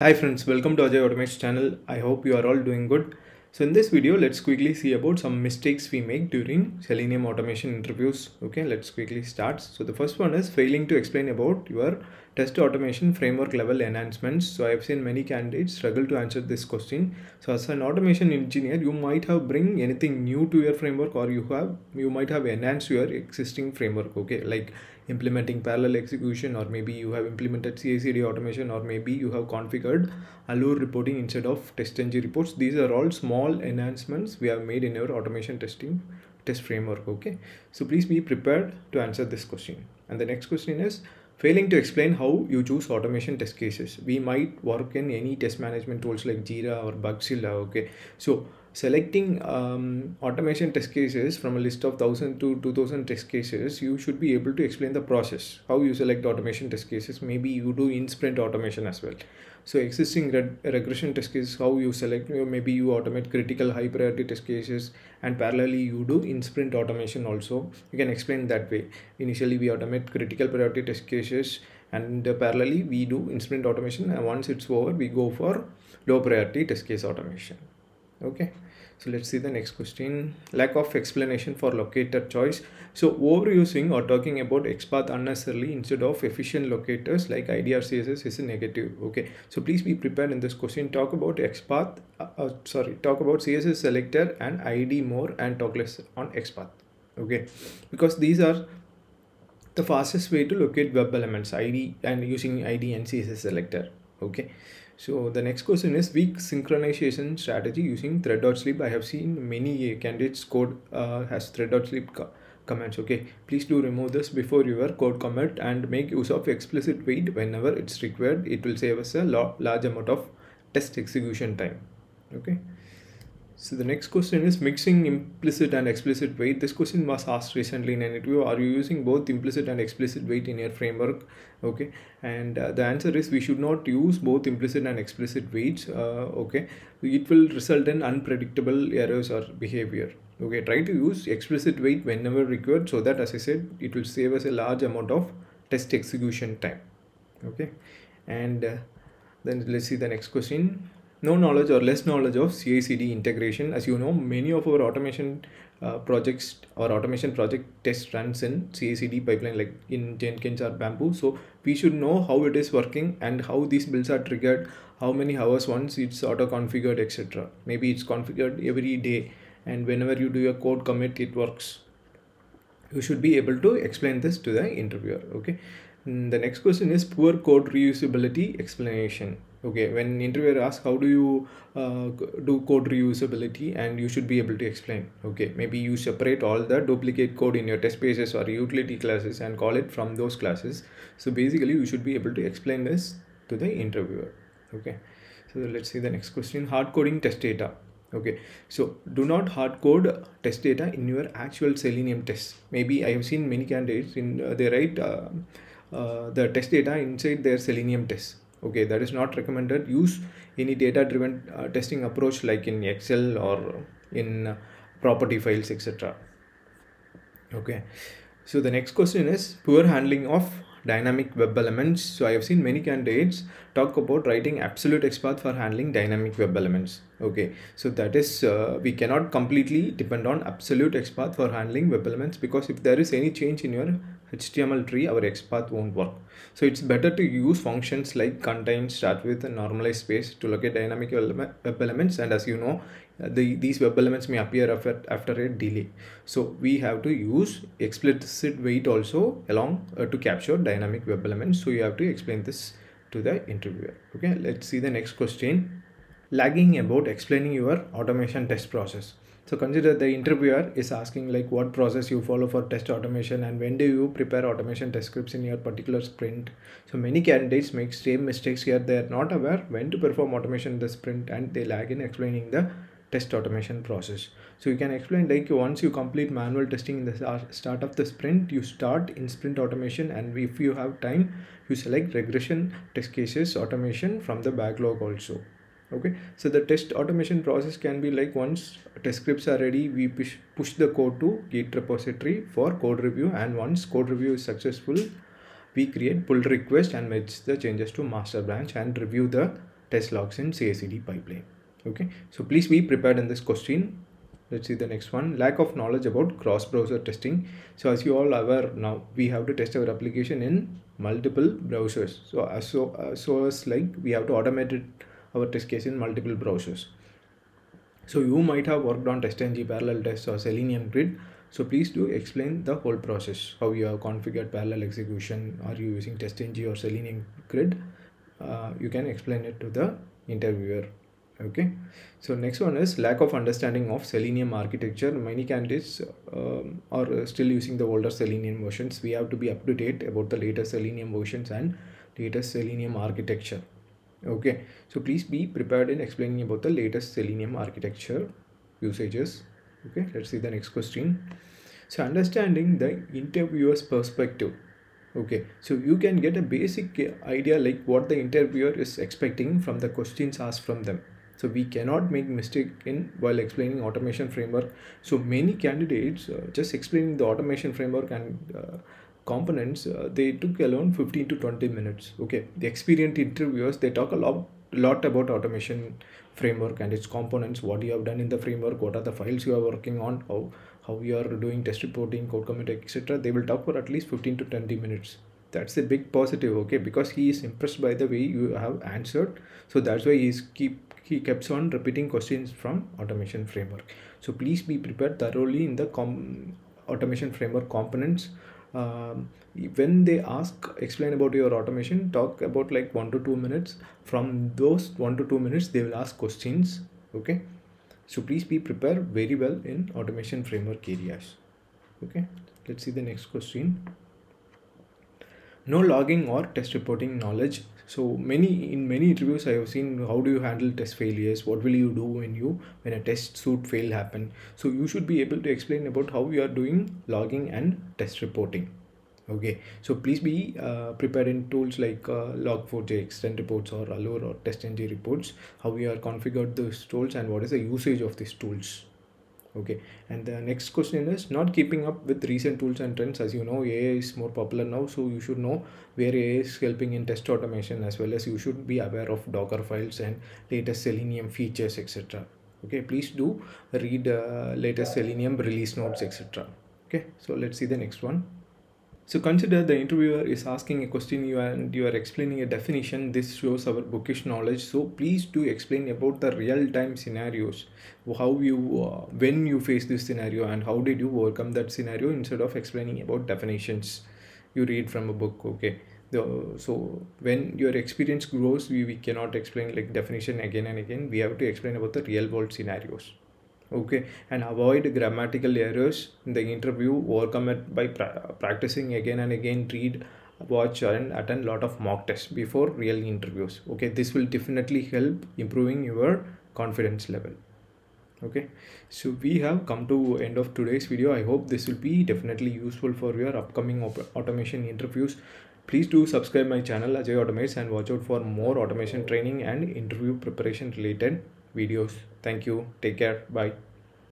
Hi friends, welcome to Ajay Automation channel. I hope you are all doing good. So in this video, let's quickly see about some mistakes we make during Selenium automation interviews. Okay, let's quickly start. So the first one is failing to explain about your test automation framework level enhancements. So I've seen many candidates struggle to answer this question. So as an automation engineer, you might have bring anything new to your framework or you have you might have enhanced your existing framework. Okay, like implementing parallel execution or maybe you have implemented CI/CD automation or maybe you have configured Allure reporting instead of TestNG reports. These are all small enhancements we have made in your automation testing test framework. Okay, so please be prepared to answer this question. And the next question is failing to explain how you choose automation test cases. We might work in any test management tools like Jira or Bugzilla. Okay, so selecting um, automation test cases from a list of 1000 to 2000 test cases you should be able to explain the process how you select automation test cases maybe you do in sprint automation as well so existing regression test cases how you select maybe you automate critical high priority test cases and parallelly you do in sprint automation also. You can explain that way. Initially we automate critical priority test cases and uh, parallelly we do in sprint automation. And once it's over we go for low priority test case automation. Okay so let's see the next question. Lack of explanation for locator choice. So overusing or talking about xpath unnecessarily instead of efficient locators like id or css is a negative. Okay. So please be prepared in this question. Talk about xpath uh, uh, sorry talk about css selector and id more and talk less on xpath okay. Because these are the fastest way to locate web elements id and using id and css selector. Okay so the next question is weak synchronization strategy using thread.sleep. I have seen many candidates code uh, has thread.sleep co comments. Okay, please do remove this before your code commit and make use of explicit wait whenever it's required. It will save us a large amount of test execution time. Okay. So the next question is mixing implicit and explicit wait. This question was asked recently in an interview. Are you using both implicit and explicit wait in your framework? Okay, and uh, the answer is we should not use both implicit and explicit waits. Uh, okay, it will result in unpredictable errors or behavior. Okay, try to use explicit wait whenever required so that as I said, it will save us a large amount of test execution time. Okay, and uh, then let's see the next question no knowledge or less knowledge of CI/CD integration. As you know, many of our automation uh, projects or automation project test runs in CI/CD pipeline, like in Jenkins or Bamboo. So we should know how it is working and how these builds are triggered, how many hours once it's auto configured, etc. Maybe it's configured every day, and whenever you do a code commit, it works. You should be able to explain this to the interviewer. Okay. And the next question is poor code reusability explanation okay when interviewer asks how do you uh, do code reusability? And you should be able to explain. Okay maybe you separate all the duplicate code in your test cases or utility classes and call it from those classes. So basically you should be able to explain this to the interviewer. Okay so let's see the next question. Hard coding test data. Okay so do not hard code test data in your actual selenium test maybe i have seen many candidates in uh, they write uh, uh, the test data inside their selenium test okay that is not recommended. Use any data driven uh, testing approach like in excel or in uh, property files etc okay. So the next question is poor handling of dynamic web elements. So i have seen many candidates talk about writing absolute xpath for handling dynamic web elements. Okay. So that is uh, we cannot completely depend on absolute xpath for handling web elements because if there is any change in your HTML tree, our XPath won't work. So it's better to use functions like contain, start with, and normalize space to locate dynamic web elements. And as you know, the, these web elements may appear after, after a delay. So we have to use explicit wait also along uh, to capture dynamic web elements. So you have to explain this to the interviewer. Okay, let's see the next question. Lagging about explaining your automation test process. So consider the interviewer is asking like what process you follow for test automation and when do you prepare automation test scripts in your particular sprint. So many candidates make same mistakes here. They are not aware when to perform automation in the sprint and they lag in explaining the test automation process. So you can explain like once you complete manual testing in the start of the sprint, you start in sprint automation and if you have time, you select regression test cases automation from the backlog also okay so the test automation process can be like once test scripts are ready we push push the code to git repository for code review and once code review is successful we create pull request and match the changes to master branch and review the test logs in CI/CD pipeline. Okay, so please be prepared in this question. Let's see the next one. Lack of knowledge about cross-browser testing. So as you all aware now, we have to test our application in multiple browsers. So as so, uh, so as like we have to automate it, our test case in multiple browsers. So you might have worked on TestNG parallel tests or Selenium grid. So please do explain the whole process, how you have configured parallel execution, are you using TestNG or Selenium grid? Uh, you can explain it to the interviewer okay so next one is lack of understanding of selenium architecture many candidates um, are still using the older selenium versions we have to be up to date about the latest selenium versions and latest selenium architecture okay so please be prepared in explaining about the latest selenium architecture usages. Okay let's see the next question. So understanding the interviewer's perspective. Okay so you can get a basic idea like what the interviewer is expecting from the questions asked from them. So we cannot make mistake in while explaining automation framework. So many candidates uh, just explaining the automation framework and uh, components uh, they took alone 15 to 20 minutes okay? The experienced interviewers they talk a lot lot about automation framework and its components what you have done in the framework what are the files you are working on how how you are doing test reporting code commit etc they will talk for at least 15 to 20 minutes. That's a big positive okay? Because he is impressed by the way you have answered. So that's why he's keep he keeps on repeating questions from automation framework. So please be prepared thoroughly in the com automation framework components um, when they ask explain about your automation talk about like one to two minutes. From those one to two minutes they will ask questions okay? So please be prepared very well in automation framework areas okay? Let's see the next question. No logging or test reporting knowledge so many in many interviews i have seen how do you handle test failures? What will you do when you when a test suit fail happen? So you should be able to explain about how you are doing logging and test reporting. Okay. So please be uh, prepared in tools like uh, log4j Extent reports or allure or testng reports how we are configured those tools and what is the usage of these tools okay. And the next question is not keeping up with recent tools and trends. As you know ai is more popular now so you should know where ai is helping in test automation as well as you should be aware of docker files and latest selenium features etc okay please do read uh, latest selenium release notes etc okay so let's see the next one so consider the interviewer is asking a question you and you are explaining a definition. This shows our bookish knowledge. So please do explain about the real-time scenarios, how you, uh, when you face this scenario and how did you overcome that scenario instead of explaining about definitions you read from a book. Okay. The, so when your experience grows, we, we cannot explain like definition again and again. We have to explain about the real world scenarios okay and avoid grammatical errors. In the interview overcome it by pra- practicing again and again read watch and attend lot of mock tests before real interviews. Okay this will definitely help improving your confidence level. Okay so we have come to end of today's video. I hope this will be definitely useful for your upcoming automation interviews. Please do subscribe my channel ajay automates and watch out for more automation training and interview preparation related videos. Thank you. Take care. Bye